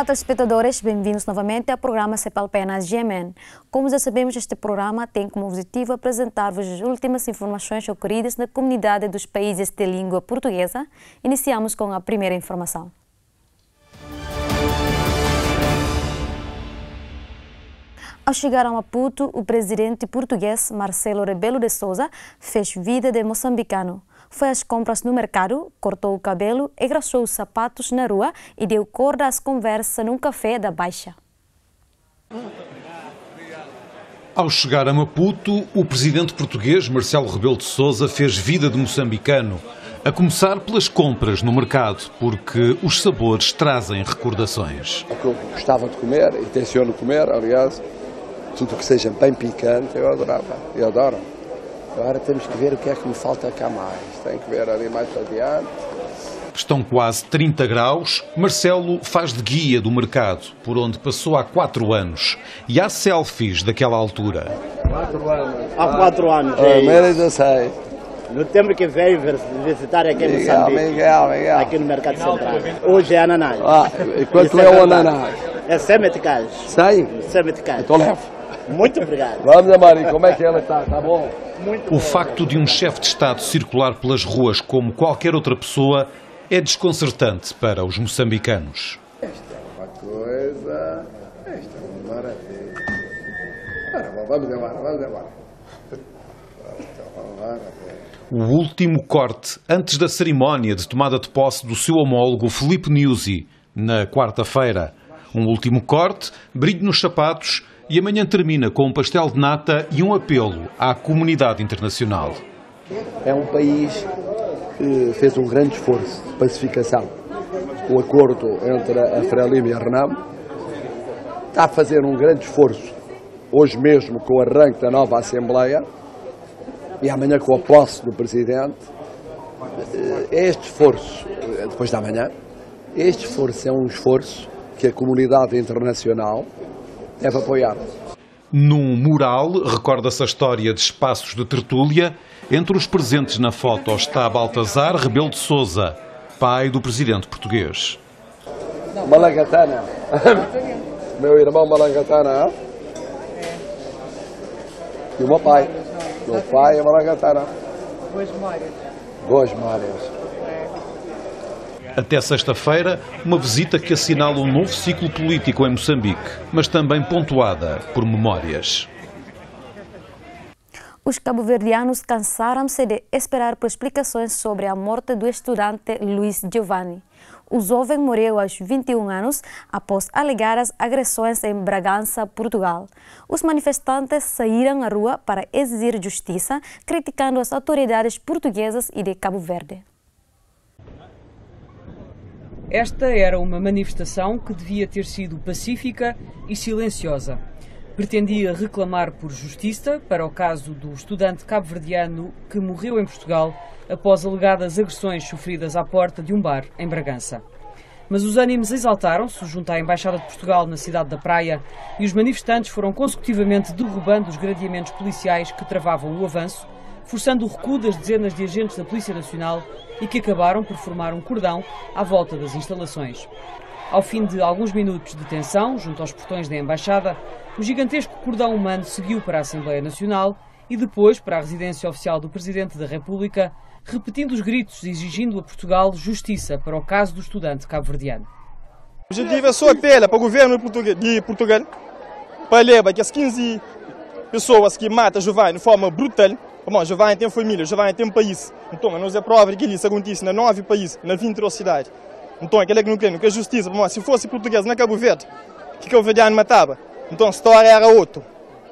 Olá, telespectadores, bem-vindos novamente ao programa Cepalpenas GMN. Como já sabemos, este programa tem como objetivo apresentar-vos as últimas informações ocorridas na comunidade dos países de língua portuguesa. Iniciamos com a primeira informação. Ao chegar a Maputo, o presidente português Marcelo Rebelo de Sousa fez vida de moçambicano. Foi às compras no mercado, cortou o cabelo, engraxou os sapatos na rua e deu corda às conversas num café da Baixa. Ao chegar a Maputo, o presidente português Marcelo Rebelo de Sousa fez vida de moçambicano, a começar pelas compras no mercado, porque os sabores trazem recordações. O que eu gostava de comer, intenciono comer, aliás, tudo que seja bem picante, eu adorava, eu adoro. Agora temos que ver o que é que me falta cá mais. Tem que ver ali mais adiante. Estão quase 30 graus. Marcelo faz de guia do mercado, por onde passou há quatro anos. E há selfies daquela altura. Quatro anos. Há quatro anos. Ah, é Primeiro isso. 16. No tempo que veio visitar aqui em Miguel, Moçambique, Miguel, Miguel. aqui no Mercado Central. Hoje é ananás. Ah, e quanto Isso é o ananás? É 100 meticais. 100? 100 meticais. Então levo. Muito obrigado. Vamos, Amari, como é que ela está? Está bom? Muito O facto de um chefe de Estado circular pelas ruas como qualquer outra pessoa é desconcertante para os moçambicanos. Uma coisa. Esta é uma maravilha. Ora, bom, vamos embora, vamos embora. Esta é uma maravilha. O último corte antes da cerimónia de tomada de posse do seu homólogo Felipe Nyusi, na quarta-feira. Um último corte, brilho nos sapatos e amanhã termina com um pastel de nata e um apelo à comunidade internacional. É um país que fez um grande esforço de pacificação. O acordo entre a Frelimo e a Renamo está a fazer um grande esforço, hoje mesmo com o arranque da nova Assembleia e amanhã com a posse do Presidente. Eh, Este esforço, eh, depois da manhã, este esforço é um esforço que a comunidade internacional deve apoiar. Num mural, recorda-se a história de espaços de tertúlia. Entre os presentes na foto está Baltazar Rebelo de Sousa, pai do presidente português. Malagatana. Meu irmão Malagatana. E o meu pai. Meu pai é Malagatana. Boas Márias. Até sexta-feira, uma visita que assinala um novo ciclo político em Moçambique, mas também pontuada por memórias. Os cabo-verdianos cansaram-se de esperar por explicações sobre a morte do estudante Luiz Giovanni. O jovem morreu aos 21 anos após alegadas agressões em Bragança, Portugal. Os manifestantes saíram à rua para exigir justiça, criticando as autoridades portuguesas e de Cabo Verde. Esta era uma manifestação que devia ter sido pacífica e silenciosa. Pretendia reclamar por justiça para o caso do estudante cabo-verdiano que morreu em Portugal após alegadas agressões sofridas à porta de um bar em Bragança. Mas os ânimos exaltaram-se junto à Embaixada de Portugal na cidade da Praia e os manifestantes foram consecutivamente derrubando os gradeamentos policiais que travavam o avanço, forçando o recuo das dezenas de agentes da Polícia Nacional e que acabaram por formar um cordão à volta das instalações. Ao fim de alguns minutos de tensão, junto aos portões da Embaixada, o gigantesco cordão humano seguiu para a Assembleia Nacional e depois para a residência oficial do Presidente da República, repetindo os gritos exigindo a Portugal justiça para o caso do estudante cabo-verdiano. O objetivo é só apela para o governo de Portugal, para levar que as 15 pessoas que matam Giovanni de forma brutal, bom, Giovanni tem família, Giovanni tem país, então nós é prova que isso acontece na nove países, na 20 cidades. Então aquele que não quer, não quer justiça, bom, se fosse português na Cabo Verde, que Cabo Verdeano matava, então a história era outra.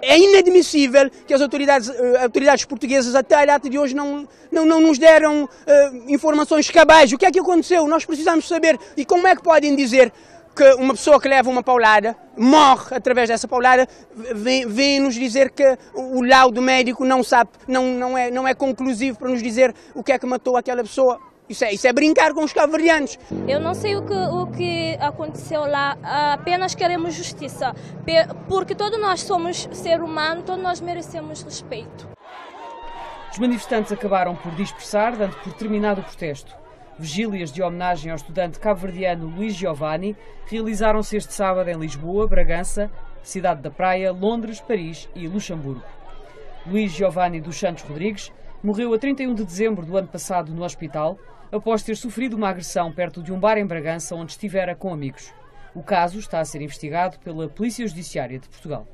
É inadmissível que as autoridades, eh, autoridades portuguesas até a data de hoje não, não, não nos deram eh, informações cabais. O que é que aconteceu? Nós precisamos saber. E como é que podem dizer que uma pessoa que leva uma paulada morre através dessa paulada, vem, vem nos dizer que o laudo médico não sabe, não, não, é, não é conclusivo para nos dizer o que é que matou aquela pessoa. Isso é, isso é brincar com os cabo-verdianos. Eu não sei o que, o que aconteceu lá, apenas queremos justiça, porque todos nós somos ser humano, todos nós merecemos respeito. Os manifestantes acabaram por dispersar, dando por terminado o protesto. Vigílias de homenagem ao estudante cabo-verdiano Luís Giovanni realizaram-se este sábado em Lisboa, Bragança, Cidade da Praia, Londres, Paris e Luxemburgo. Luís Giovanni dos Santos Rodrigues morreu a 31 de dezembro do ano passado no hospital após ter sofrido uma agressão perto de um bar em Bragança onde estivera com amigos. O caso está a ser investigado pela Polícia Judiciária de Portugal.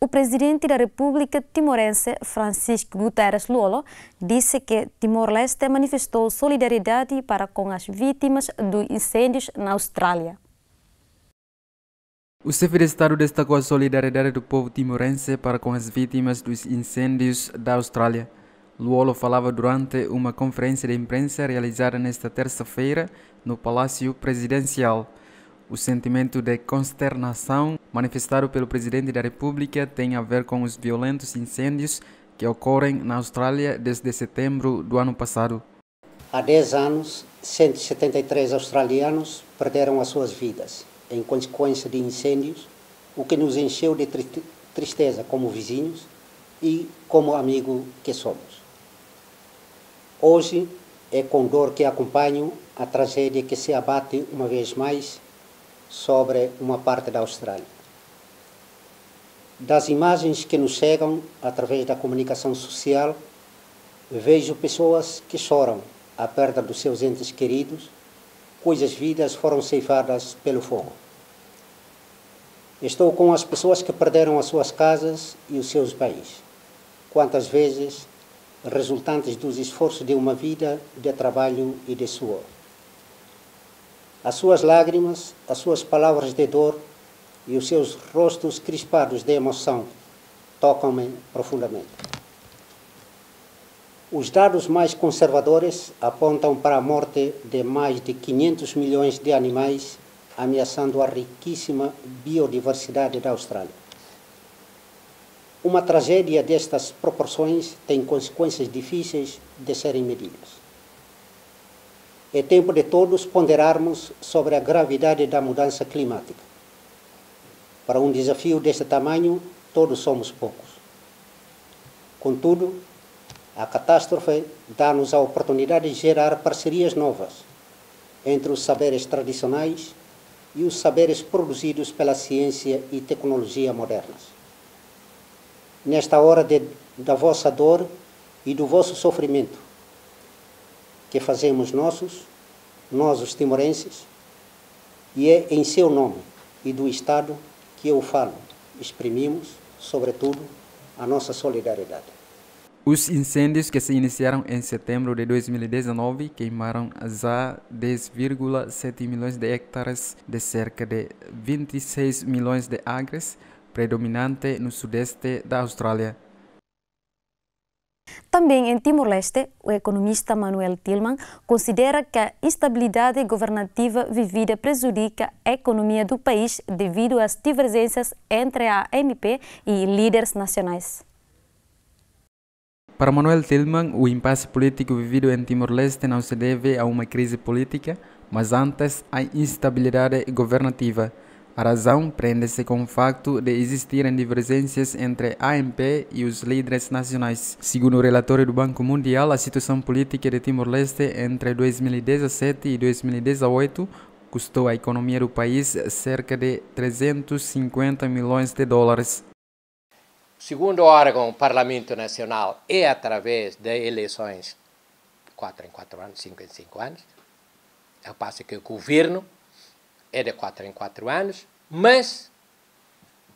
O presidente da República Timorense, Francisco Guterres Luolo, disse que Timor-Leste manifestou solidariedade para com as vítimas dos incêndios na Austrália. O chefe de Estado destacou a solidariedade do povo timorense para com as vítimas dos incêndios da Austrália. Luolo falava durante uma conferência de imprensa realizada nesta terça-feira no Palácio Presidencial. O sentimento de consternação manifestado pelo presidente da República tem a ver com os violentos incêndios que ocorrem na Austrália desde setembro do ano passado. Há 10 anos, 173 australianos perderam as suas vidas em consequência de incêndios, o que nos encheu de tristeza como vizinhos e como amigo que somos. Hoje é com dor que acompanho a tragédia que se abate uma vez mais sobre uma parte da Austrália. Das imagens que nos chegam através da comunicação social, vejo pessoas que choram a perda dos seus entes queridos, cujas vidas foram ceifadas pelo fogo. Estou com as pessoas que perderam as suas casas e os seus bens. Quantas vezes resultantes dos esforços de uma vida de trabalho e de suor. As suas lágrimas, as suas palavras de dor e os seus rostos crispados de emoção tocam-me profundamente. Os dados mais conservadores apontam para a morte de mais de 500 milhões de animais, ameaçando a riquíssima biodiversidade da Austrália. Uma tragédia destas proporções tem consequências difíceis de serem medidas. É tempo de todos ponderarmos sobre a gravidade da mudança climática. Para um desafio deste tamanho, todos somos poucos. Contudo, a catástrofe dá-nos a oportunidade de gerar parcerias novas entre os saberes tradicionais e os saberes produzidos pela ciência e tecnologia modernas. Nesta hora de, da vossa dor e do vosso sofrimento, que fazemos nossos, nós os timorenses, e é em seu nome e do Estado que eu falo. Exprimimos, sobretudo, a nossa solidariedade. Os incêndios que se iniciaram em setembro de 2019 queimaram já 10,7 milhões de hectares de cerca de 26 milhões de acres, predominante no sudeste da Austrália. Também em Timor-Leste, o economista Manuel Tillman considera que a instabilidade governativa vivida prejudica a economia do país devido às divergências entre a ANP e líderes nacionais. Para Manuel Tillman, o impasse político vivido em Timor-Leste não se deve a uma crise política, mas antes à instabilidade governativa. A razão prende-se com o facto de existirem divergências entre a ANP e os líderes nacionais. Segundo o relatório do Banco Mundial, a situação política de Timor-Leste entre 2017 e 2018 custou à economia do país cerca de 350 milhões de dólares. Segundo o órgão Parlamento Nacional, é através de eleições 4 em 4 anos, 5 em 5 anos, ao passo que o governo de 4 em 4 anos, mas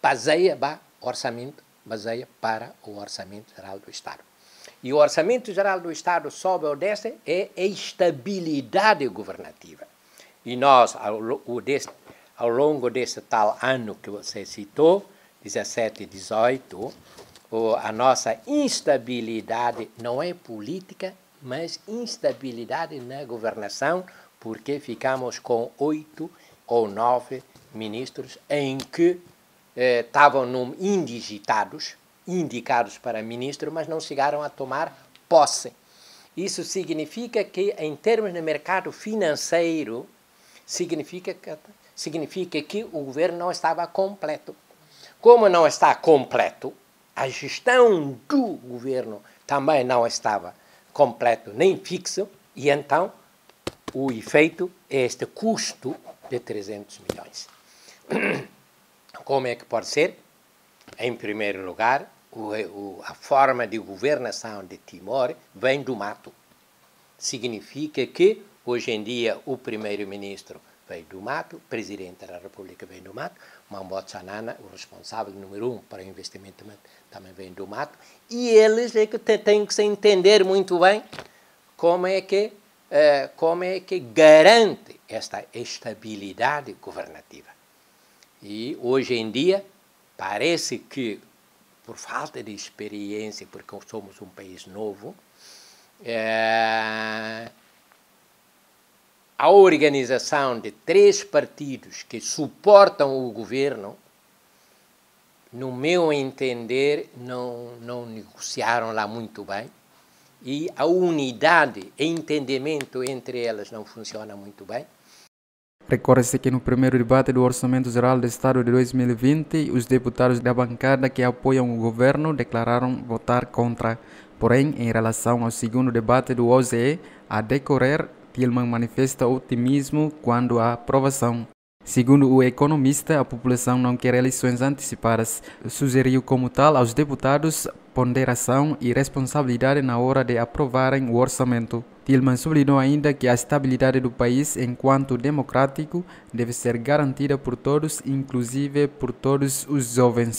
baseia o orçamento, baseia para o Orçamento Geral do Estado. E o Orçamento Geral do Estado, sob o deste, é a estabilidade governativa. E nós, ao longo desse tal ano que você citou, 17 e 18, a nossa instabilidade não é política, mas instabilidade na governação, porque ficamos com oito ou nove ministros em que eh, estavam num indigitados, indicados para ministro, mas não chegaram a tomar posse. Isso significa que, em termos de mercado financeiro, significa que, significa que o governo não estava completo. Como não está completo, a gestão do governo também não estava completo nem fixo, e então o efeito é este custo de 300 milhões. Como é que pode ser? Em primeiro lugar, o, o, a forma de governação de Timor vem do mato. Significa que, hoje em dia, o primeiro-ministro vem do mato, o presidente da República vem do mato, Mambo o responsável número um para o investimento, também vem do mato, e eles é que têm que se entender muito bem como é que, eh, como é que garante esta estabilidade governativa. E hoje em dia, parece que, por falta de experiência, porque somos um país novo, é, a organização de três partidos que suportam o governo, no meu entender, não, não negociaram lá muito bem e a unidade e entendimento entre elas não funciona muito bem. Recorda-se que no primeiro debate do Orçamento Geral do Estado de 2020, os deputados da bancada que apoiam o governo declararam votar contra. Porém, em relação ao segundo debate do OZE, a decorrer, Tilman manifesta otimismo quando à aprovação. Segundo o economista, a população não quer eleições antecipadas. Sugeriu como tal aos deputados ponderação e responsabilidade na hora de aprovarem o orçamento. Tilman sublinhou ainda que a estabilidade do país, enquanto democrático, deve ser garantida por todos, inclusive por todos os jovens.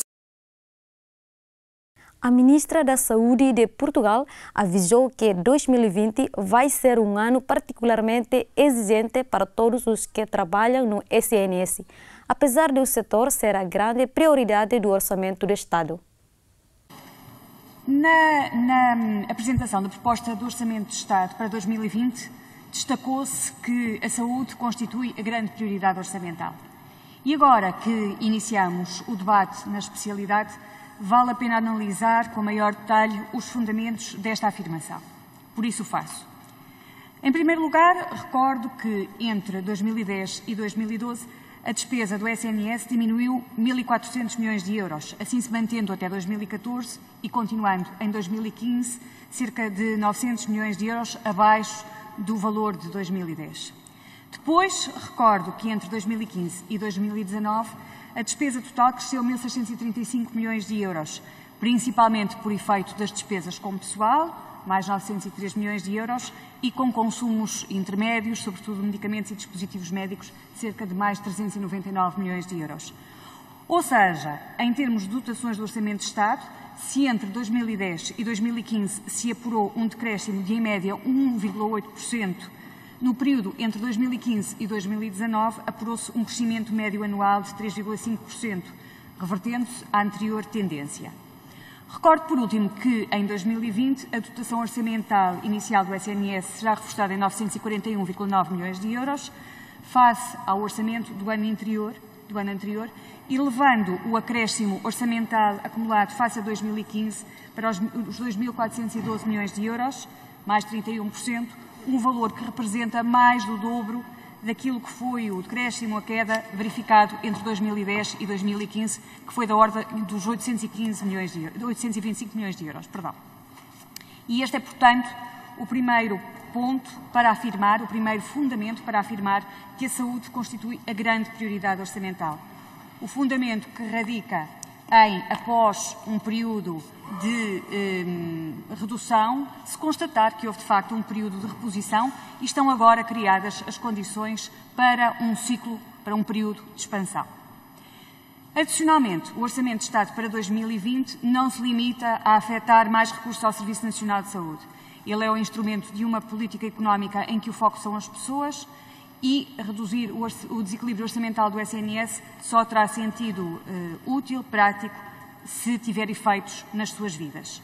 A ministra da Saúde de Portugal avisou que 2020 vai ser um ano particularmente exigente para todos os que trabalham no SNS, apesar de o setor ser a grande prioridade do orçamento do Estado. Na, na apresentação da proposta do Orçamento de Estado para 2020, destacou-se que a saúde constitui a grande prioridade orçamental. E agora que iniciamos o debate na especialidade, vale a pena analisar com maior detalhe os fundamentos desta afirmação. Por isso o faço. Em primeiro lugar, recordo que entre 2010 e 2012 a despesa do SNS diminuiu 1.400 milhões de euros, assim se mantendo até 2014 e continuando em 2015 cerca de 900 milhões de euros abaixo do valor de 2010. Depois, recordo que entre 2015 e 2019 a despesa total cresceu 1.635 milhões de euros, principalmente por efeito das despesas com pessoal, mais 903 milhões de euros, e com consumos intermédios, sobretudo medicamentos e dispositivos médicos, cerca de mais 399 milhões de euros. Ou seja, em termos de dotações do Orçamento de Estado, se entre 2010 e 2015 se apurou um decréscimo de, em média, 1,8%, no período entre 2015 e 2019, apurou-se um crescimento médio anual de 3,5%, revertendo-se à anterior tendência. Recordo, por último, que em 2020 a dotação orçamental inicial do SNS será reforçada em 941,9 milhões de euros, face ao orçamento do ano anterior, do ano anterior e levando o acréscimo orçamental acumulado face a 2015 para os 2.412 milhões de euros, mais 31%, um valor que representa mais do dobro daquilo que foi o decréscimo, a queda verificado entre 2010 e 2015, que foi da ordem dos 815 milhões de, 825 milhões de euros. Perdão. E este é, portanto, o primeiro ponto para afirmar, o primeiro fundamento para afirmar que a saúde constitui a grande prioridade orçamental. O fundamento que radica em, após um período de eh, redução, se constatar que houve de facto um período de reposição e estão agora criadas as condições para um ciclo, para um período de expansão. Adicionalmente, o Orçamento de Estado para 2020 não se limita a afetar mais recursos ao Serviço Nacional de Saúde. Ele é o instrumento de uma política económica em que o foco são as pessoas e reduzir o desequilíbrio orçamental do SNS só terá sentido uh, útil, prático, se tiver efeitos nas suas vidas.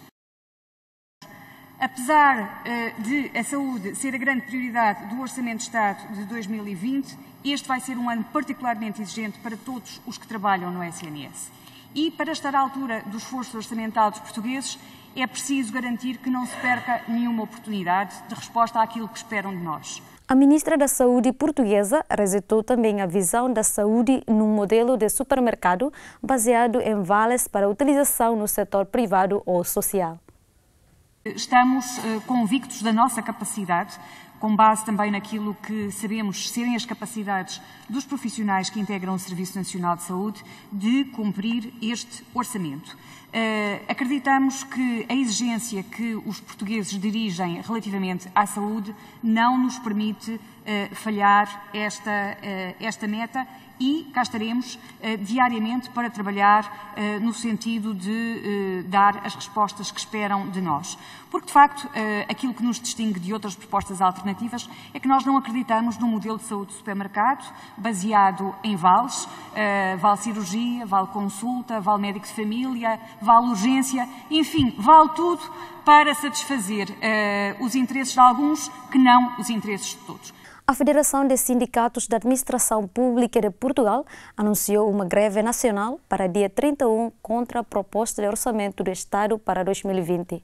Apesar uh, de a saúde ser a grande prioridade do Orçamento de Estado de 2020, este vai ser um ano particularmente exigente para todos os que trabalham no SNS. E para estar à altura do esforço orçamental dos portugueses, é preciso garantir que não se perca nenhuma oportunidade de resposta àquilo que esperam de nós. A ministra da Saúde portuguesa rejeitou também a visão da saúde num modelo de supermercado baseado em vales para utilização no setor privado ou social. Estamos uh, convictos da nossa capacidade com base também naquilo que sabemos serem as capacidades dos profissionais que integram o Serviço Nacional de Saúde de cumprir este orçamento. Uh, acreditamos que a exigência que os portugueses dirigem relativamente à saúde não nos permite uh, falhar esta, uh, esta meta e cá estaremos uh, diariamente para trabalhar uh, no sentido de uh, dar as respostas que esperam de nós. Porque, de facto, aquilo que nos distingue de outras propostas alternativas é que nós não acreditamos num modelo de saúde de supermercado baseado em vales, vale cirurgia, vale consulta, vale médico de família, vale urgência, enfim, vale tudo para satisfazer os interesses de alguns que não os interesses de todos. A Federação de Sindicatos da Administração Pública de Portugal anunciou uma greve nacional para dia 31 contra a proposta de orçamento do Estado para 2020.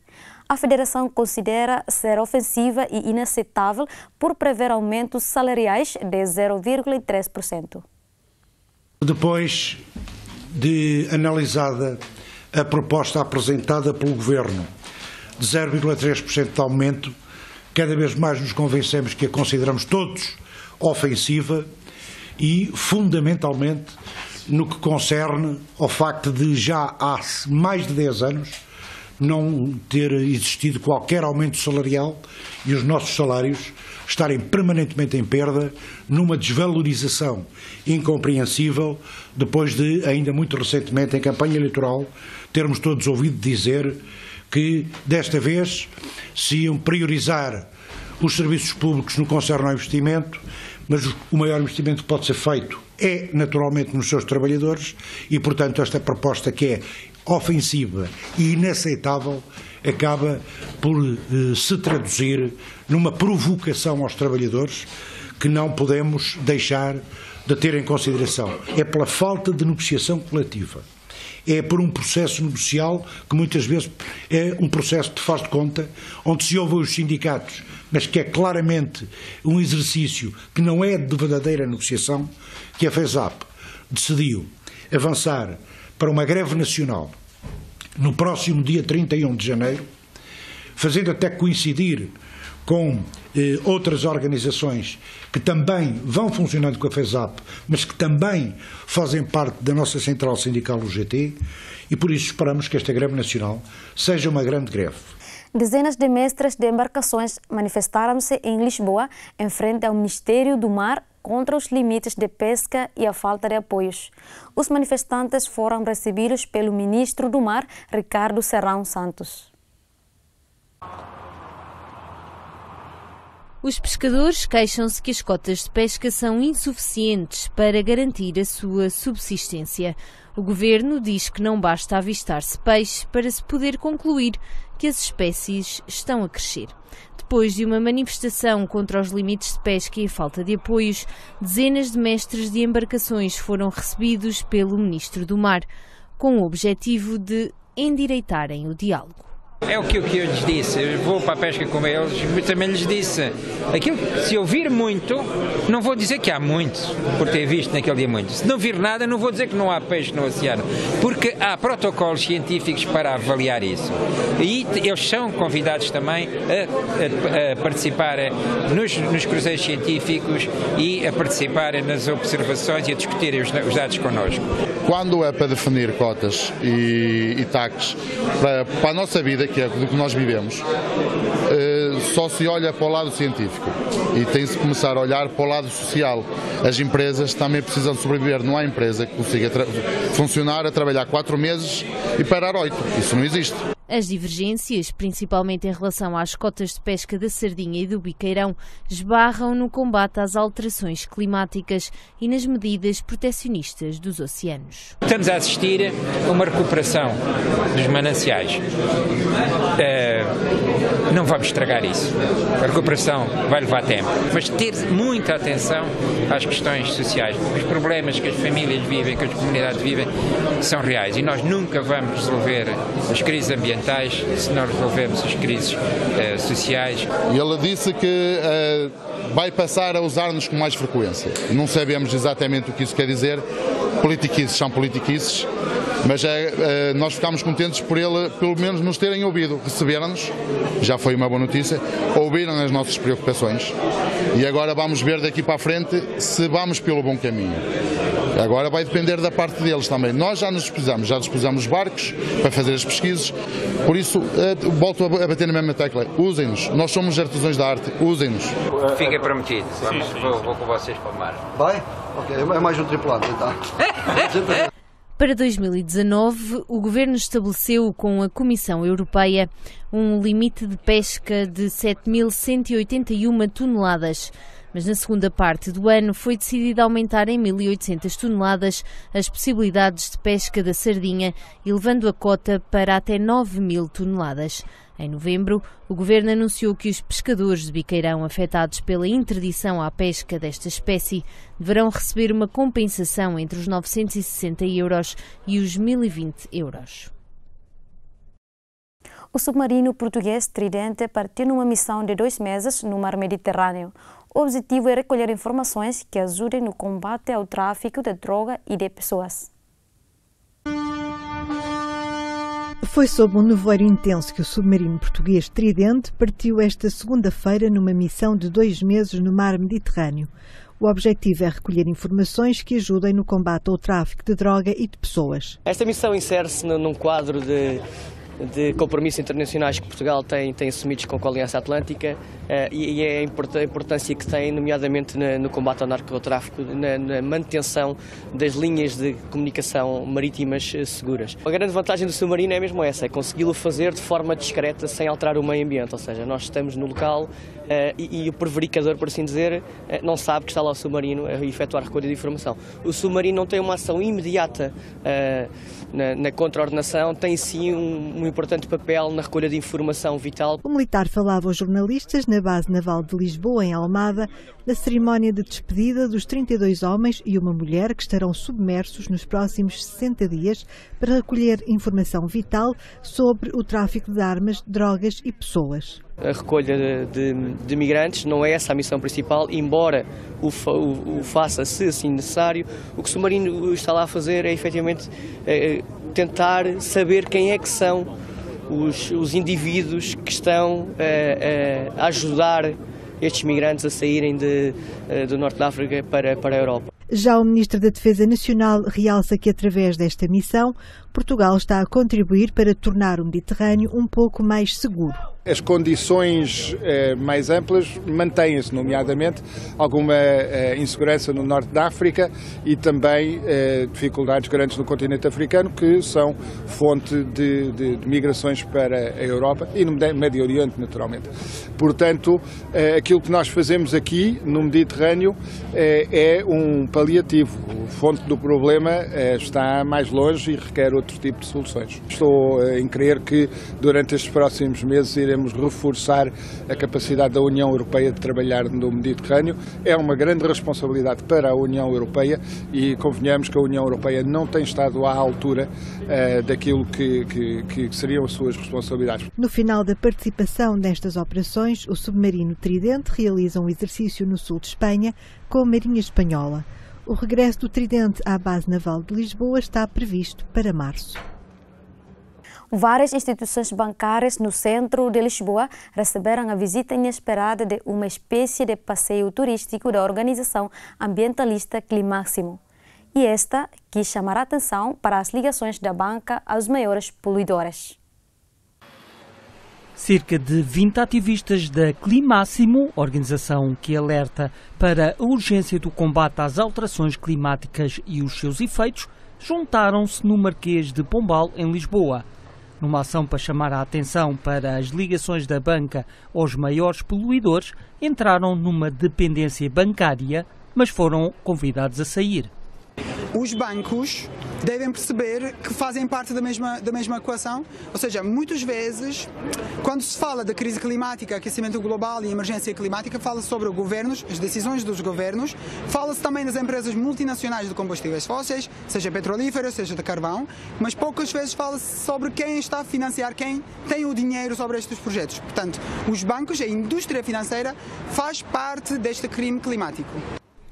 A Federação considera ser ofensiva e inaceitável por prever aumentos salariais de 0,3%. Depois de analisada a proposta apresentada pelo Governo de 0,3% de aumento, cada vez mais nos convencemos que a consideramos todos ofensiva e, fundamentalmente, no que concerne ao facto de já há mais de 10 anos não ter existido qualquer aumento salarial e os nossos salários estarem permanentemente em perda, numa desvalorização incompreensível, depois de, ainda muito recentemente, em campanha eleitoral, termos todos ouvido dizer que, desta vez, se iam priorizar os serviços públicos no que concerne ao investimento, mas o maior investimento que pode ser feito é, naturalmente, nos seus trabalhadores e, portanto, esta proposta que é ofensiva e inaceitável acaba por eh, se traduzir numa provocação aos trabalhadores que não podemos deixar de ter em consideração. É pela falta de negociação coletiva é por um processo negocial que muitas vezes é um processo de faz de conta, onde se ouvem os sindicatos, mas que é claramente um exercício que não é de verdadeira negociação, que a FESAP decidiu avançar para uma greve nacional no próximo dia 31 de janeiro, fazendo até coincidir com eh, outras organizações que também vão funcionando com a FESAP, mas que também fazem parte da nossa central sindical UGT, e por isso esperamos que esta greve nacional seja uma grande greve. Dezenas de mestres de embarcações manifestaram-se em Lisboa, em frente ao Ministério do Mar, contra os limites de pesca e a falta de apoios. Os manifestantes foram recebidos pelo ministro do Mar, Ricardo Serrão Santos. Os pescadores queixam-se que as cotas de pesca são insuficientes para garantir a sua subsistência. O governo diz que não basta avistar-se peixe para se poder concluir que as espécies estão a crescer. Depois de uma manifestação contra os limites de pesca e a falta de apoios, dezenas de mestres de embarcações foram recebidos pelo Ministro do Mar, com o objetivo de endireitarem o diálogo. É o que, que eu lhes disse, eu vou para a pesca com eles, mas também lhes disse, aquilo, se eu vir muito, não vou dizer que há muito, por ter visto naquele dia muito. Se não vir nada, não vou dizer que não há peixe no oceano, porque há protocolos científicos para avaliar isso. E eles são convidados também a, a, a participar nos, nos, cruzeiros científicos e a participar nas observações e a discutirem os, os dados connosco. Quando é para definir cotas e, e taxas para, para a nossa vida, que é do que nós vivemos, eh, só se olha para o lado científico e tem-se começar a olhar para o lado social. As empresas também precisam sobreviver, não há empresa que consiga funcionar a trabalhar quatro meses e parar oito. Isso não existe. As divergências, principalmente em relação às cotas de pesca da sardinha e do biqueirão, esbarram no combate às alterações climáticas e nas medidas protecionistas dos oceanos. Estamos a assistir a uma recuperação dos mananciais. Uh, não vamos estragar isso. A recuperação vai levar tempo, mas ter muita atenção às questões sociais. Os problemas que as famílias vivem, que as comunidades vivem, são reais e nós nunca vamos resolver as crises ambientais se não resolvermos as crises eh, sociais. E ele disse que eh, vai passar a usar-nos com mais frequência. Não sabemos exatamente o que isso quer dizer. Politiquices são politiquices Mas é, nós ficámos contentes por ele, pelo menos, nos terem ouvido. Receberam-nos, já foi uma boa notícia, ouviram as nossas preocupações e agora vamos ver daqui para a frente se vamos pelo bom caminho. Agora vai depender da parte deles também. Nós já nos dispusamos, já dispusamos barcos para fazer as pesquisas, por isso volto a bater na mesma tecla. Usem-nos, nós somos artesãos da arte, usem-nos. Fica prometido, Vamos, vou, vou com vocês para o mar. Vai? Ok, é mais um tripulante então. Para 2019, o governo estabeleceu com a Comissão Europeia um limite de pesca de 7.181 toneladas. Mas na segunda parte do ano foi decidido aumentar em 1.800 toneladas as possibilidades de pesca da sardinha, elevando a cota para até 9.000 toneladas. Em novembro, o governo anunciou que os pescadores de biqueirão afetados pela interdição à pesca desta espécie deverão receber uma compensação entre os 960 euros e os 1020 euros. O submarino português Tridente partiu numa missão de dois meses no mar Mediterrâneo. O objetivo é recolher informações que ajudem no combate ao tráfico de droga e de pessoas. Foi sob um nevoeiro intenso que o submarino português Tridente partiu esta segunda-feira numa missão de dois meses no mar Mediterrâneo. O objetivo é recolher informações que ajudem no combate ao tráfico de droga e de pessoas. Esta missão insere-se num quadro de de compromissos internacionais que Portugal tem, tem assumidos com a Aliança Atlântica uh, e, e, é a importância que tem, nomeadamente no combate ao narcotráfico, na, na, manutenção das linhas de comunicação marítimas uh, seguras. A grande vantagem do submarino é mesmo essa, é consegui-lo fazer de forma discreta, sem alterar o meio ambiente, ou seja, nós estamos no local uh, e, e, o prevaricador, por assim dizer, não sabe que está lá o submarino a efetuar recolha de informação. O submarino não tem uma ação imediata na, na contraordenação, tem sim um, um importante papel na recolha de informação vital. O militar falava aos jornalistas na base naval de Lisboa, em Almada, na cerimónia de despedida dos 32 homens e uma mulher que estarão submersos nos próximos 60 dias para recolher informação vital sobre o tráfico de armas, drogas e pessoas. A recolha de, de, migrantes não é essa a missão principal, embora o, o, o, faça se assim necessário. O que o submarino está lá a fazer é efetivamente é, tentar saber quem é que são os, os indivíduos que estão é, é, a ajudar estes migrantes a saírem de, do Norte da África para, para a Europa. Já o Ministro da Defesa Nacional realça que, através desta missão, Portugal está a contribuir para tornar o Mediterrâneo um pouco mais seguro as condições eh, mais amplas mantêm-se, nomeadamente alguma eh, insegurança no norte da África e também eh, dificuldades grandes no continente africano, que são fonte de, de, de migrações para a Europa e no Médio Oriente, naturalmente. Portanto, eh, aquilo que nós fazemos aqui no Mediterrâneo eh, é um paliativo. A fonte do problema eh, está mais longe e requer outro tipo de soluções. Estou em crer que durante estes próximos meses iremos reforçar a capacidade da União Europeia de trabalhar no Mediterrâneo. É uma grande responsabilidade para a União Europeia e convenhamos que a União Europeia não tem estado à altura uh, daquilo que, que, que seriam as suas responsabilidades. No final da participação nestas operações, o submarino Tridente realiza um exercício no sul de Espanha com a Marinha Espanhola. O regresso do Tridente à base naval de Lisboa está previsto para março. Várias instituições bancárias no centro de Lisboa receberam a visita inesperada de uma espécie de passeio turístico da organização ambientalista Climáximo. E esta quis chamar a atenção para as ligações da banca aos maiores poluidores. Cerca de 20 ativistas da Climáximo, organização que alerta para a urgência do combate às alterações climáticas e os seus efeitos, juntaram-se no Marquês de Pombal, em Lisboa. Numa ação para chamar a atenção para as ligações da banca aos maiores poluidores, entraram numa dependência bancária, mas foram convidados a sair os bancos devem perceber que fazem parte da mesma, da mesma equação. Ou seja, muitas vezes, quando se fala da crise climática, aquecimento global e emergência climática, fala-se sobre os governos, as decisões dos governos, fala-se também das empresas multinacionais de combustíveis fósseis, seja petrolífero, seja de carvão, mas poucas vezes fala-se sobre quem está a financiar, quem tem o dinheiro sobre estes projetos. Portanto, os bancos, a indústria financeira, faz parte deste crime climático.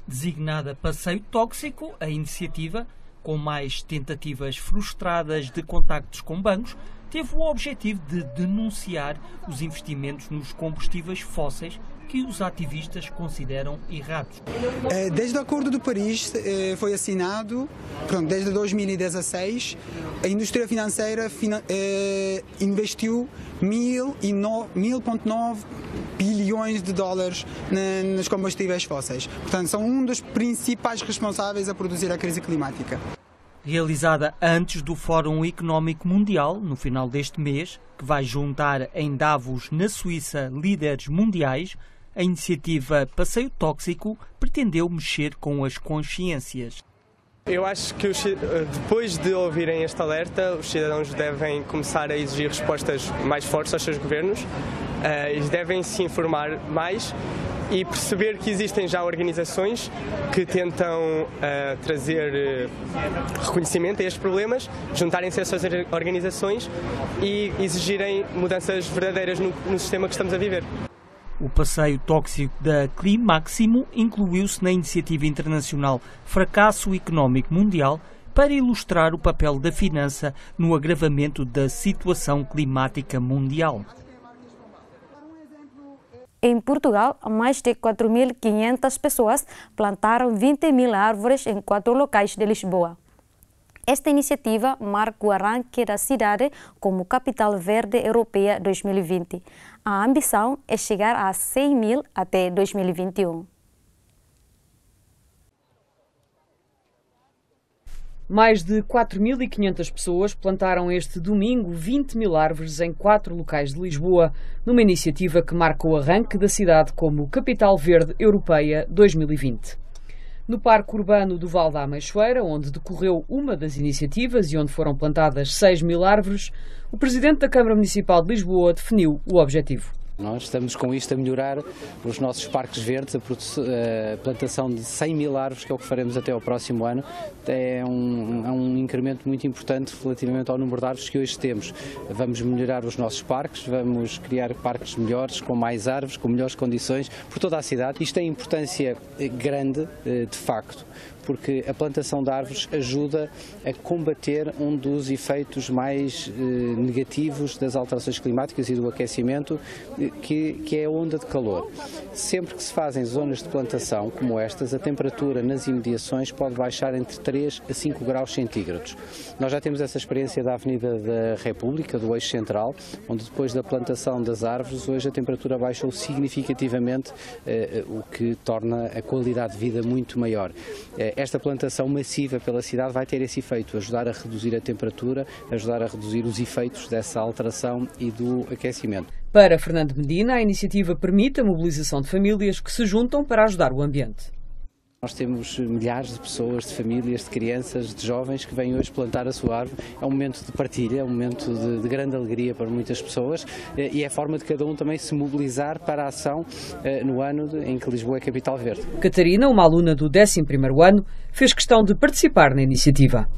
Designada Passeio Tóxico, a iniciativa com mais tentativas frustradas de contactos com bancos, teve o objetivo de denunciar os investimentos nos combustíveis fósseis que os ativistas consideram errados. Eh, desde o Acordo de Paris eh, foi assinado, pronto, desde 2016, a indústria financeira eh, investiu 1.9 bilhões de dólares nos combustíveis fósseis. Portanto, são um dos principais responsáveis a produzir a crise climática. Realizada antes do Fórum Económico Mundial, no final deste mês, que vai juntar em Davos, na Suíça, líderes mundiais, a iniciativa Passeio Tóxico pretendeu mexer com as consciências. Eu acho que depois de ouvirem este alerta, os cidadãos devem começar a exigir respostas mais fortes aos seus governos, uh, e devem se informar mais e perceber que existem já organizações que tentam uh, trazer uh, reconhecimento a estes problemas, juntarem-se a essas organizações e exigirem mudanças verdadeiras no, no sistema que estamos a viver. O passeio tóxico da Climáximo incluiu-se na iniciativa internacional Fracasso Económico Mundial para ilustrar o papel da finança no agravamento da situação climática mundial. Em Portugal, mais de 4.500 pessoas plantaram 20 mil árvores em quatro locais de Lisboa. Esta iniciativa marca o arranque da cidade como Capital Verde Europeia 2020. A ambição é chegar a 100 mil até 2021. Mais de 4.500 pessoas plantaram este domingo 20 mil árvores em quatro locais de Lisboa, numa iniciativa que marca o arranque da cidade como Capital Verde Europeia 2020. No Parque Urbano do Val da Ameixoeira, onde decorreu uma das iniciativas e onde foram plantadas 6 mil árvores, o Presidente da Câmara Municipal de Lisboa definiu o objetivo. Nós estamos com isto a melhorar os nossos parques verdes, a, plantação de 100 mil árvores, que é o que faremos até ao próximo ano. É um, é um incremento muito importante relativamente ao número de árvores que hoje temos. Vamos melhorar os nossos parques, vamos criar parques melhores, com mais árvores, com melhores condições, por toda a cidade. Isto tem importância grande, eh, de facto, porque a plantação de árvores ajuda a combater um dos efeitos mais eh, negativos das alterações climáticas e do aquecimento, eh, que, é a onda de calor. Sempre que se fazem zonas de plantação como estas, a temperatura nas imediações pode baixar entre 3 a 5 graus centígrados. Nós já temos essa experiência da Avenida da República, do eixo central, onde depois da plantação das árvores, hoje a temperatura baixou significativamente, eh, o que torna a qualidade de vida muito maior. Esta plantação massiva pela cidade vai ter esse efeito, ajudar a reduzir a temperatura, ajudar a reduzir os efeitos dessa alteração e do aquecimento. Para Fernando Medina, a iniciativa permite a mobilização de famílias que se juntam para ajudar o ambiente. Nós temos milhares de pessoas, de famílias, de crianças, de jovens que vêm hoje plantar a sua árvore. É um momento de partilha, é um momento de, de grande alegria para muitas pessoas eh, e é a forma de cada um também se mobilizar para a ação eh, no ano em que Lisboa é capital verde. Catarina, uma aluna do 11º ano, fez questão de participar na iniciativa.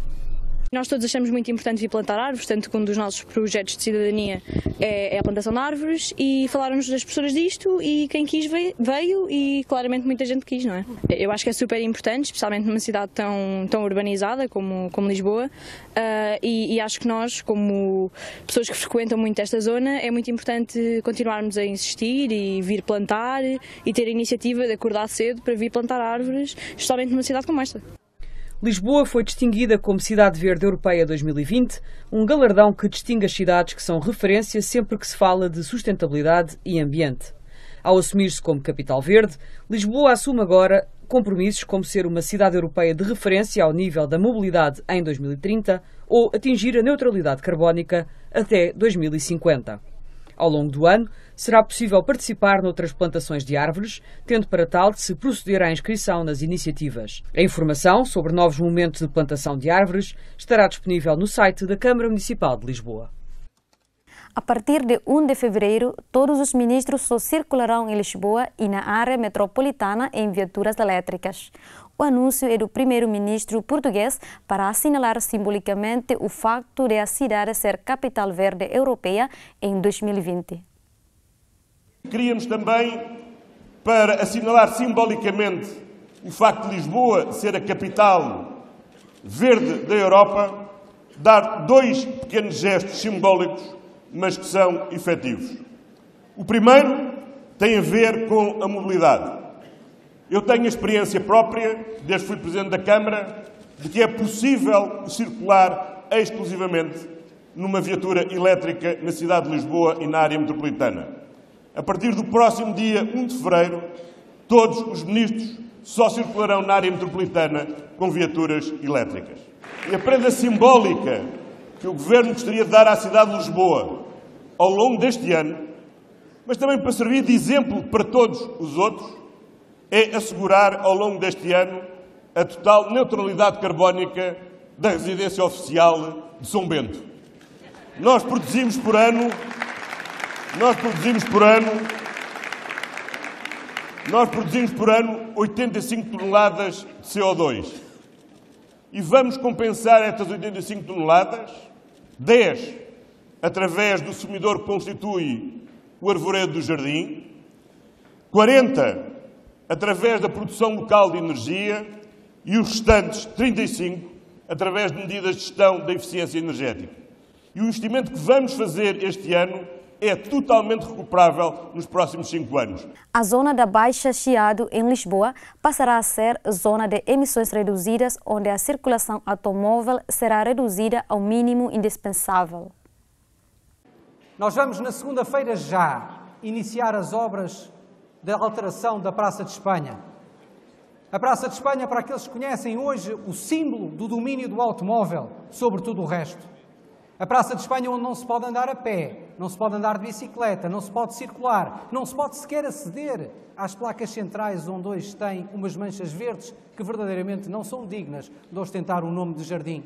Nós todos achamos muito importante vir plantar árvores, tanto que um dos nossos projetos de cidadania é, é a plantação de árvores e falaram-nos das pessoas disto e quem quis veio, e claramente muita gente quis, não é? Eu acho que é super importante, especialmente numa cidade tão, tão urbanizada como, como Lisboa uh, e, e, acho que nós, como pessoas que frequentam muito esta zona, é muito importante continuarmos a insistir e vir plantar e ter a iniciativa de acordar cedo para vir plantar árvores, especialmente numa cidade como esta. Lisboa foi distinguida como Cidade Verde Europeia 2020, um galardão que distingue as cidades que são referência sempre que se fala de sustentabilidade e ambiente. Ao assumir-se como capital verde, Lisboa assume agora compromissos como ser uma cidade europeia de referência ao nível da mobilidade em 2030 ou atingir a neutralidade carbónica até 2050. Ao longo do ano, será possível participar noutras plantações de árvores, tendo para tal de se proceder à inscrição nas iniciativas. A informação sobre novos momentos de plantação de árvores estará disponível no site da Câmara Municipal de Lisboa. A partir de 1 de fevereiro, todos os ministros só circularão em Lisboa e na área metropolitana em viaturas elétricas. O anúncio é do primeiro-ministro português para assinalar simbolicamente o facto de a cidade ser capital verde europeia em 2020. Queríamos também para assinalar simbolicamente o facto de Lisboa ser a capital verde da Europa, dar dois pequenos gestos simbólicos, mas que são efetivos. O primeiro tem a ver com a mobilidade. Eu tenho experiência própria, desde que fui Presidente da Câmara, de que é possível circular exclusivamente numa viatura elétrica na cidade de Lisboa e na área metropolitana. A partir do próximo dia 1 de fevereiro, todos os ministros só circularão na área metropolitana com viaturas elétricas. E a prenda simbólica que o Governo gostaria de dar à cidade de Lisboa ao longo deste ano, mas também para servir de exemplo para todos os outros, é assegurar ao longo deste ano a total neutralidade carbónica da residência oficial de São Bento. Nós produzimos por ano, nós produzimos por ano, nós produzimos por ano 85 toneladas de CO2. E vamos compensar estas 85 toneladas, 10 através do sumidor que constitui o arvoredo do jardim, 40 através da produção local de energia e os restantes 35 através de medidas de gestão da eficiência energética. E o investimento que vamos fazer este ano é totalmente recuperável nos próximos cinco anos. A zona da Baixa Chiado, em Lisboa, passará a ser zona de emissões reduzidas, onde a circulação automóvel será reduzida ao mínimo indispensável. Nós vamos, na segunda-feira, já iniciar as obras de alteração da Praça de Espanha. A Praça de Espanha, para aqueles que conhecem hoje, o símbolo do domínio do automóvel sobre tudo o resto. A Praça de Espanha, onde não se pode andar a pé, não se pode andar de bicicleta, não se pode circular, não se pode sequer aceder às placas centrais, onde hoje tem umas manchas verdes que verdadeiramente não são dignas de ostentar o nome de jardim.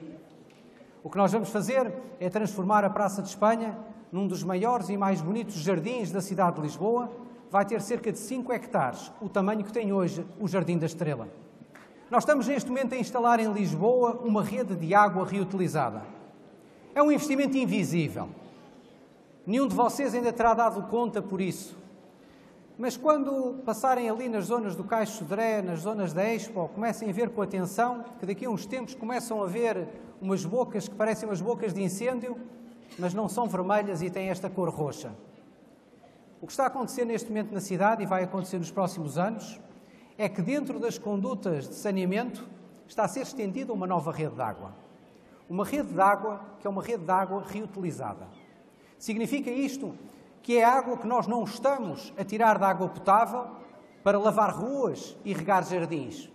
O que nós vamos fazer é transformar a Praça de Espanha num dos maiores e mais bonitos jardins da cidade de Lisboa. Vai ter cerca de 5 hectares, o tamanho que tem hoje o Jardim da Estrela. Nós estamos neste momento a instalar em Lisboa uma rede de água reutilizada. É um investimento invisível. Nenhum de vocês ainda terá dado conta por isso. Mas quando passarem ali nas zonas do Caixo Sodré, nas zonas da Expo, comecem a ver com atenção que daqui a uns tempos começam a ver umas bocas que parecem umas bocas de incêndio, mas não são vermelhas e têm esta cor roxa. O que está a acontecer neste momento na cidade e vai acontecer nos próximos anos é que dentro das condutas de saneamento está a ser estendida uma nova rede de água. Uma rede de água que é uma rede de água reutilizada. Significa isto que é água que nós não estamos a tirar da água potável para lavar ruas e regar jardins.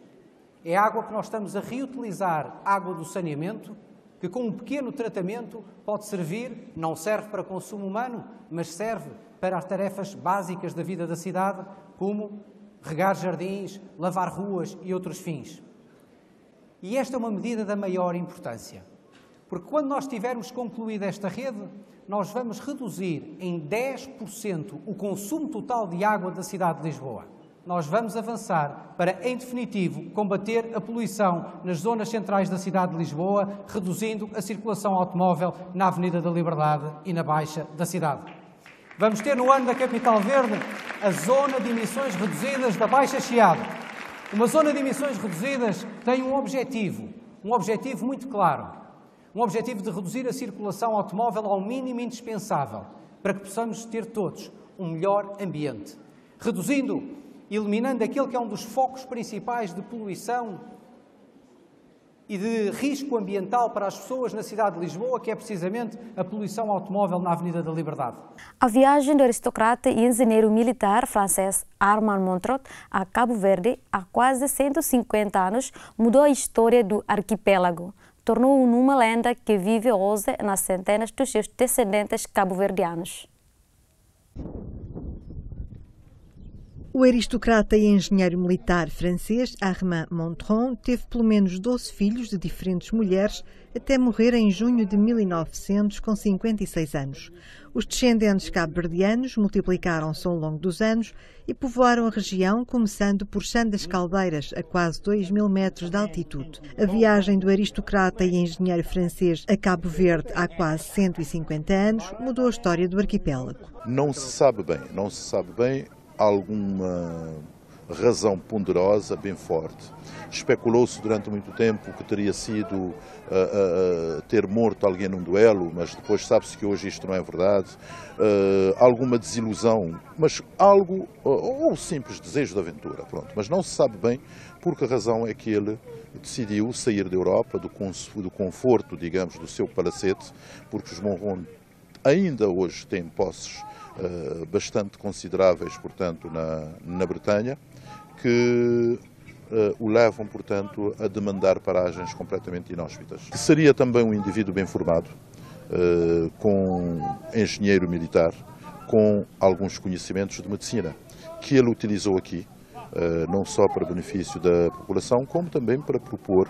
É água que nós estamos a reutilizar, água do saneamento, que com um pequeno tratamento pode servir, não serve para consumo humano, mas serve para as tarefas básicas da vida da cidade, como regar jardins, lavar ruas e outros fins. E esta é uma medida da maior importância, porque quando nós tivermos concluído esta rede, nós vamos reduzir em 10% o consumo total de água da cidade de Lisboa. Nós vamos avançar para, em definitivo, combater a poluição nas zonas centrais da cidade de Lisboa, reduzindo a circulação automóvel na Avenida da Liberdade e na Baixa da cidade. Vamos ter no ano da Capital Verde a zona de emissões reduzidas da Baixa Chiado. Uma zona de emissões reduzidas tem um objetivo, um objetivo muito claro um objetivo de reduzir a circulação automóvel ao mínimo indispensável para que possamos ter todos um melhor ambiente. Reduzindo, eliminando aquele que é um dos focos principais de poluição e de risco ambiental para as pessoas na cidade de Lisboa, que é precisamente a poluição automóvel na Avenida da Liberdade. A viagem do aristocrata e engenheiro militar francês Armand Montrot a Cabo Verde há quase 150 anos mudou a história do arquipélago tornou-o numa lenda que vive hoje nas centenas dos seus descendentes cabo-verdianos. O aristocrata e engenheiro militar francês Armand Montron teve pelo menos 12 filhos de diferentes mulheres até morrer em junho de 1900 com 56 anos. Os descendentes cabo-verdianos multiplicaram-se ao longo dos anos e povoaram a região, começando por Chã das Caldeiras, a quase 2 mil metros de altitude. A viagem do aristocrata e engenheiro francês a Cabo Verde há quase 150 anos mudou a história do arquipélago. Não se sabe bem, não se sabe bem alguma razão ponderosa, bem forte. Especulou-se durante muito tempo que teria sido uh, uh, ter morto alguém num duelo, mas depois sabe-se que hoje isto não é verdade. Uh, alguma desilusão, mas algo, ou simples desejo de aventura, pronto. Mas não se sabe bem por que razão é que ele decidiu sair da Europa, do, do conforto, digamos, do seu palacete, porque os Monron ainda hoje têm posses bastante consideráveis, portanto, na, na Bretanha, que uh, o levam, portanto, a demandar paragens completamente inóspitas. Seria também um indivíduo bem formado, uh, com engenheiro militar, com alguns conhecimentos de medicina, que ele utilizou aqui, uh, não só para benefício da população, como também para propor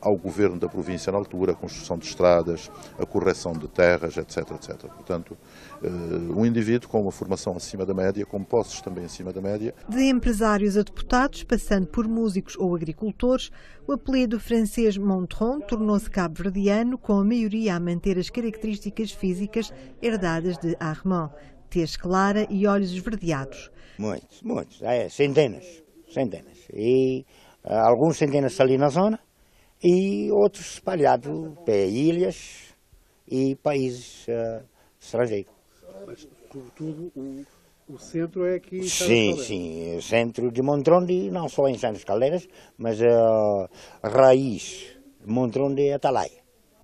ao governo da província na altura, a construção de estradas, a correção de terras, etc. etc. Portanto, um indivíduo com uma formação acima da média, com posses também acima da média. De empresários a deputados, passando por músicos ou agricultores, o apelido francês Montron tornou-se cabo-verdiano, com a maioria a manter as características físicas herdadas de Armand, tez clara e olhos esverdeados. Muitos, muitos, é, centenas, centenas. E alguns centenas ali na zona e outros espalhados para ilhas e países uh, estrangeiros. Mas, sobretudo, o, o centro é aqui em Sim, sim, o centro de Montronde, não só em Santos Caldeiras, mas a uh, raiz de Montronde é Atalaia.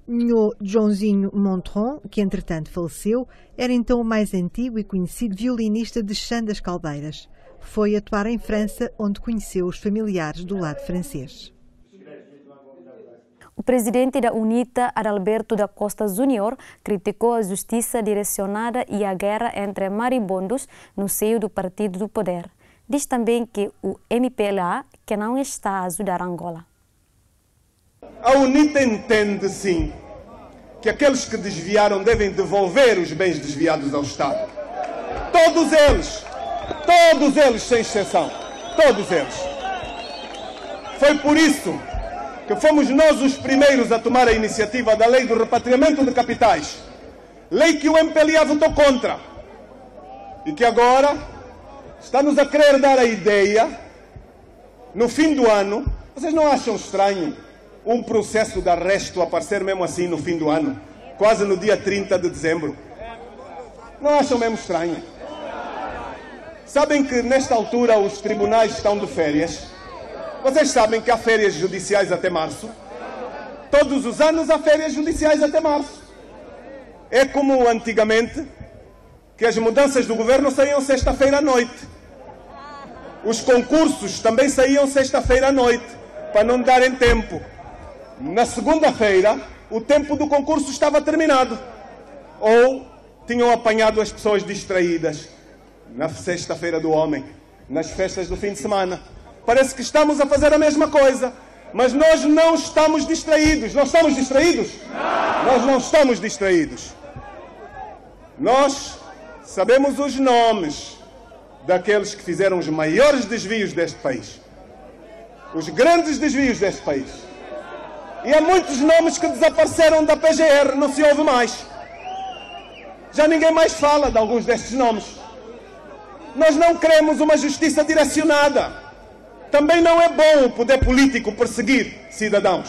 Nho Joãozinho Montron, que entretanto faleceu, era então o mais antigo e conhecido violinista de chã das Caldeiras foi atuar em França, onde conheceu os familiares do lado francês. O presidente da UNITA, Adalberto da Costa Júnior, criticou a justiça direcionada e a guerra entre maribondos no seio do partido do poder. Diz também que o MPLA que não está a ajudar Angola. A UNITA entende, sim, que aqueles que desviaram devem devolver os bens desviados ao Estado. Todos eles, Todos eles, sem exceção. Todos eles. Foi por isso que fomos nós os primeiros a tomar a iniciativa da lei do repatriamento de capitais. Lei que o MPLA votou contra. E que agora está-nos a querer dar a ideia, no fim do ano, vocês não acham estranho um processo de arresto aparecer mesmo assim no fim do ano? Quase no dia 30 de dezembro. Não acham mesmo estranho? Sabem que nesta altura os tribunais estão de férias? Vocês sabem que há férias judiciais até março? Todos os anos há férias judiciais até março. É como antigamente, que as mudanças do governo saíam sexta-feira à noite. Os concursos também saíam sexta-feira à noite, para não darem tempo. Na segunda-feira, o tempo do concurso estava terminado. Ou tinham apanhado as pessoas distraídas na sexta-feira do homem, nas festas do fim de semana. Parece que estamos a fazer a mesma coisa, mas nós não estamos distraídos. Nós estamos distraídos? Não. Nós não estamos distraídos. Nós sabemos os nomes daqueles que fizeram os maiores desvios deste país. Os grandes desvios deste país. E há muitos nomes que desapareceram da PGR, não se ouve mais. Já ninguém mais fala de alguns destes nomes. Nós não queremos uma justiça direcionada. Também não é bom o poder político perseguir cidadãos.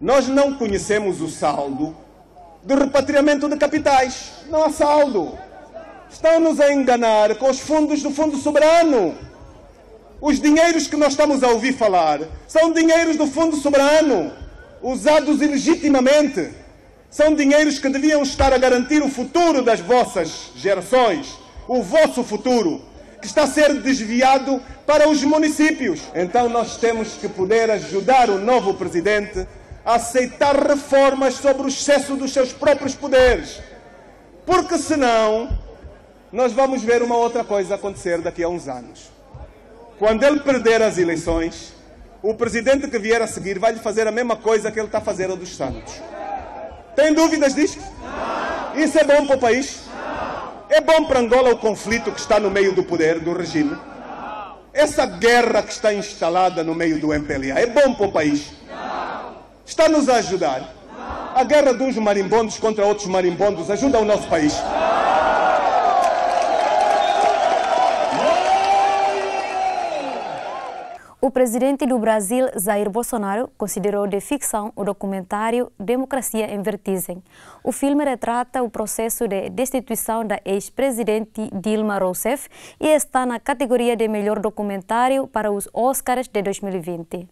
Nós não conhecemos o saldo do repatriamento de capitais. Não há saldo. Estão-nos a enganar com os fundos do Fundo Soberano. Os dinheiros que nós estamos a ouvir falar são dinheiros do Fundo Soberano, usados ilegitimamente. São dinheiros que deviam estar a garantir o futuro das vossas gerações o vosso futuro, que está a ser desviado para os municípios. Então nós temos que poder ajudar o novo presidente a aceitar reformas sobre o excesso dos seus próprios poderes. Porque senão nós vamos ver uma outra coisa acontecer daqui a uns anos. Quando ele perder as eleições, o presidente que vier a seguir vai lhe fazer a mesma coisa que ele está a fazer ao dos Santos. Tem dúvidas disto? Isso é bom para o país? É bom para Angola o conflito que está no meio do poder do regime? Essa guerra que está instalada no meio do MPLA é bom para o país? Está-nos a ajudar? A guerra dos marimbondos contra outros marimbondos ajuda o nosso país? O presidente do Brasil, Jair Bolsonaro, considerou de ficção o documentário Democracia em Vertigem. O filme retrata o processo de destituição da ex-presidente Dilma Rousseff e está na categoria de melhor documentário para os Oscars de 2020.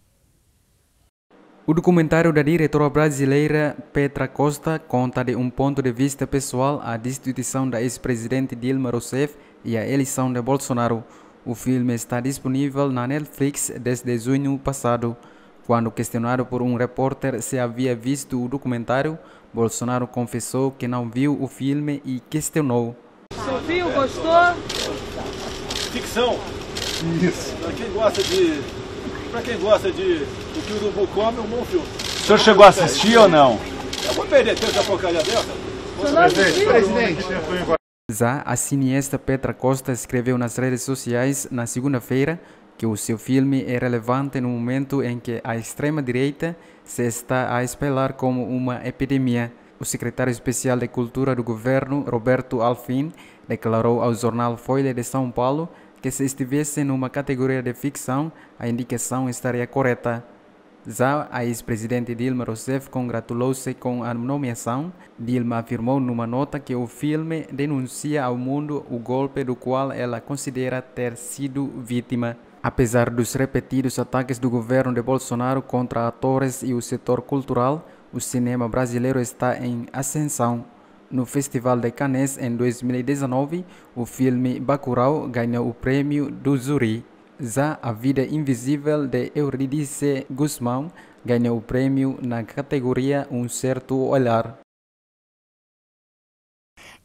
O documentário da diretora brasileira Petra Costa conta de um ponto de vista pessoal a destituição da ex-presidente Dilma Rousseff e a eleição de Bolsonaro. O filme está disponível na Netflix desde junho passado. Quando questionado por um repórter se havia visto o documentário, Bolsonaro confessou que não viu o filme e questionou. Seu filho gostou? Ficção. Isso. Para quem gosta de. Para quem gosta de o que o urubu come, é um bom filme. O senhor chegou a assistir ou não? Eu vou perder tempo de porcaria dessa. Presidente, presidente. Já a cineasta Petra Costa escreveu nas redes sociais na segunda-feira que o seu filme é relevante no momento em que a extrema-direita se está a espelar como uma epidemia. O secretário especial de Cultura do governo, Roberto Alfin, declarou ao jornal Folha de São Paulo que se estivesse numa categoria de ficção, a indicação estaria correta. Já a ex-presidente Dilma Rousseff congratulou-se com a nomeação. Dilma afirmou numa nota que o filme denuncia ao mundo o golpe do qual ela considera ter sido vítima. Apesar dos repetidos ataques do governo de Bolsonaro contra atores e o setor cultural, o cinema brasileiro está em ascensão. No Festival de Cannes em 2019, o filme Bacurau ganhou o prêmio do Zuri. Já A Vida Invisível de Eurídice Guzmão ganhou o prêmio na categoria Um Certo Olhar.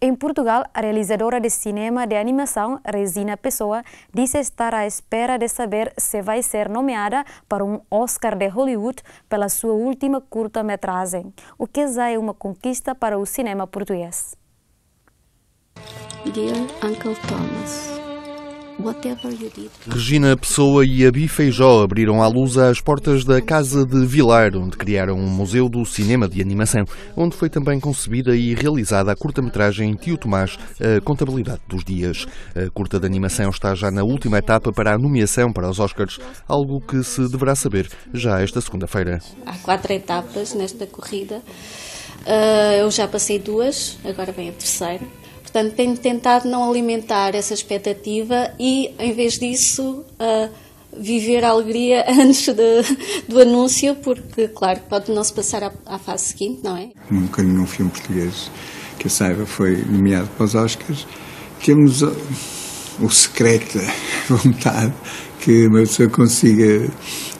Em Portugal, a realizadora de cinema de animação, Resina Pessoa, disse estar à espera de saber se vai ser nomeada para um Oscar de Hollywood pela sua última curta-metragem, o que já é uma conquista para o cinema português. Dear Uncle Thomas, Regina Pessoa e Abi Feijó abriram à luz as portas da Casa de Vilar, onde criaram um museu do cinema de animação, onde foi também concebida e realizada a curta-metragem Tio Tomás, a contabilidade dos dias. A curta de animação está já na última etapa para a nomeação para os Oscars, algo que se deverá saber já esta segunda-feira. Há quatro etapas nesta corrida. Uh, eu já passei duas, agora vem a terceira. Portanto, tenho tentado não alimentar essa expectativa e, em vez disso, uh, viver a alegria antes de, do anúncio, porque, claro, pode não se passar à, à, fase seguinte, não é? Nunca nenhum filme português que eu saiba foi nomeado para os Oscars. Temos o, o secreto, vontade que uma pessoa consiga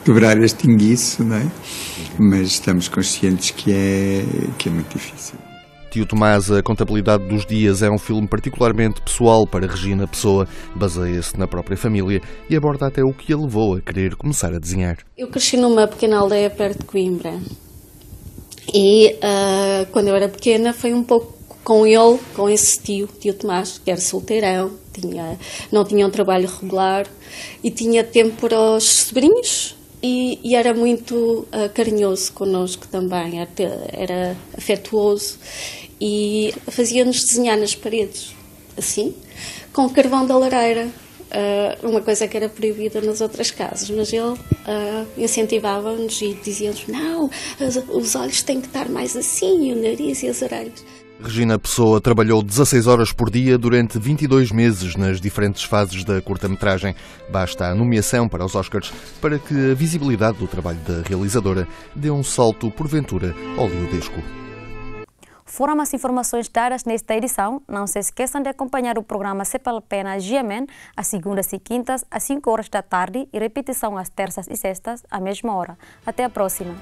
quebrar este inguiço, não é? Mas estamos conscientes que é, que é muito difícil. Tio Tomás, a contabilidade dos dias é um filme particularmente pessoal para Regina Pessoa. Baseia-se na própria família e aborda até o que a levou a querer começar a desenhar. Eu cresci numa pequena aldeia perto de Coimbra. E uh, quando eu era pequena foi um pouco com ele, com esse tio, tio Tomás, que era solteirão, tinha, não tinha um trabalho regular e tinha tempo para os sobrinhos e, e, era muito uh, carinhoso connosco também, era, era afetuoso e fazia-nos desenhar nas paredes, assim, com carvão da lareira. Uh, uma coisa que era proibida nas outras casas, mas ele uh, incentivava-nos e dizia-nos: não, os olhos têm que estar mais assim, e o nariz e as orelhas. Regina Pessoa trabalhou 16 horas por dia durante 22 meses nas diferentes fases da curta-metragem. Basta a nomeação para os Oscars para que a visibilidade do trabalho da realizadora dê um salto, porventura, oleodesco. Foram as informações dadas nesta edição. Não se esqueçam de acompanhar o programa CPLP na GMN às segundas e quintas, às 5 horas da tarde e repetição às terças e sextas, à mesma hora. Até a próxima!